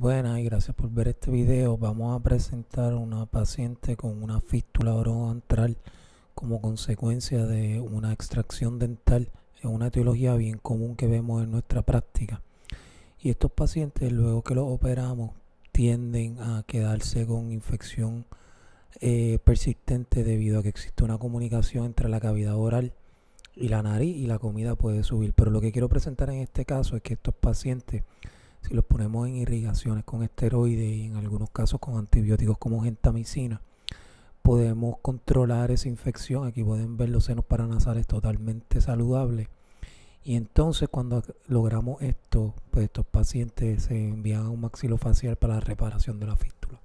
Buenas y gracias por ver este video. Vamos a presentar una paciente con una fístula oroantral como consecuencia de una extracción dental. Es una etiología bien común que vemos en nuestra práctica. Y estos pacientes luego que los operamos tienden a quedarse con infección eh, persistente debido a que existe una comunicación entre la cavidad oral y la nariz y la comida puede subir. Pero lo que quiero presentar en este caso es que estos pacientes si los ponemos en irrigaciones con esteroides y en algunos casos con antibióticos como gentamicina, podemos controlar esa infección. Aquí pueden ver los senos paranasales totalmente saludables. Y entonces cuando logramos esto, pues estos pacientes se envían a un maxilofacial para la reparación de la fístula.